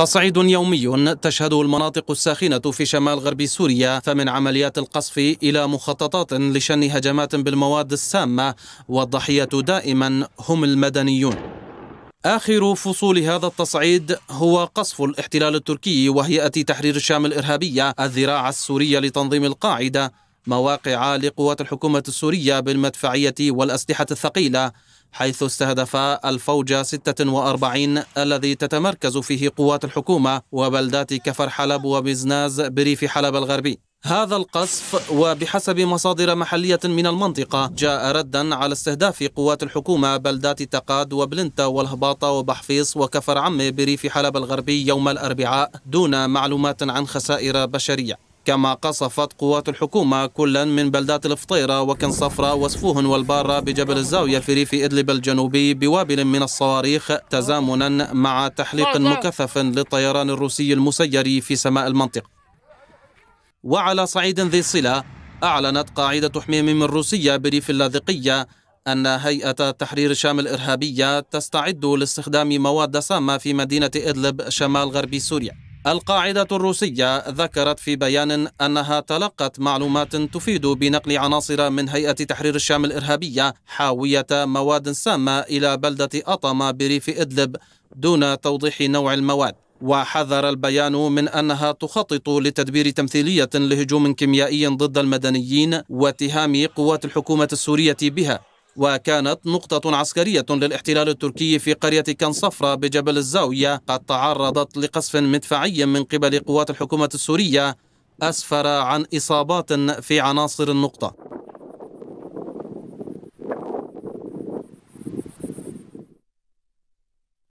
تصعيد يومي تشهده المناطق الساخنة في شمال غرب سوريا فمن عمليات القصف إلى مخططات لشن هجمات بالمواد السامة والضحية دائما هم المدنيون. آخر فصول هذا التصعيد هو قصف الاحتلال التركي وهيئة تحرير الشام الإرهابية الذراع السورية لتنظيم القاعدة. مواقع لقوات الحكومة السورية بالمدفعية والأسلحة الثقيلة حيث استهدف الفوج 46 الذي تتمركز فيه قوات الحكومة وبلدات كفر حلب وبزناز بريف حلب الغربي. هذا القصف وبحسب مصادر محلية من المنطقة جاء ردا على استهداف قوات الحكومة بلدات تقاد وبلنتا والهباطة وبحفيص وكفر عمي بريف حلب الغربي يوم الأربعاء دون معلومات عن خسائر بشرية. كما قصفت قوات الحكومة كلا من بلدات الفطيرة وكنصفرة وسفوهن والبارة بجبل الزاوية في ريف إدلب الجنوبي بوابل من الصواريخ تزامنا مع تحليق مكثف للطيران الروسي المسير في سماء المنطقة. وعلى صعيد ذي صلة أعلنت قاعدة حميميم الروسية بريف اللاذقية أن هيئة تحرير الشام الإرهابية تستعد لاستخدام مواد سامة في مدينة إدلب شمال غرب سوريا. القاعدة الروسية ذكرت في بيان أنها تلقت معلومات تفيد بنقل عناصر من هيئة تحرير الشام الإرهابية حاوية مواد سامة إلى بلدة أطمة بريف إدلب دون توضيح نوع المواد. وحذر البيان من أنها تخطط لتدبير تمثيلية لهجوم كيميائي ضد المدنيين واتهام قوات الحكومة السورية بها. وكانت نقطة عسكرية للاحتلال التركي في قرية كنصفرة بجبل الزاوية قد تعرضت لقصف مدفعي من قبل قوات الحكومة السورية أسفر عن إصابات في عناصر النقطة.